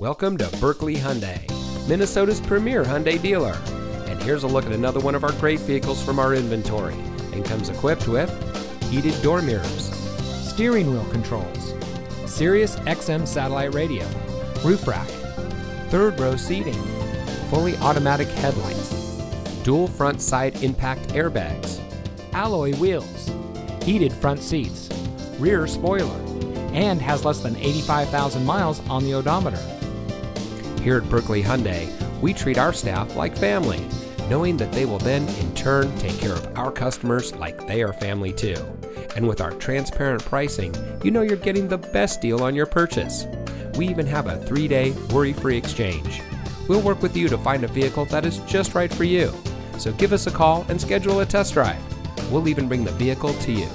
Welcome to Buerkle Hyundai, Minnesota's premier Hyundai dealer. And here's a look at another one of our great vehicles from our inventory and comes equipped with heated door mirrors, steering wheel controls, Sirius XM satellite radio, roof rack, third row seating, fully automatic headlights, dual front side impact airbags, alloy wheels, heated front seats, rear spoiler, and has less than 85,000 miles on the odometer. Here at Buerkle Hyundai, we treat our staff like family, knowing that they will then, in turn, take care of our customers like they are family too. And with our transparent pricing, you know you're getting the best deal on your purchase. We even have a three day worry free exchange. We'll work with you to find a vehicle that is just right for you. So give us a call and schedule a test drive. We'll even bring the vehicle to you.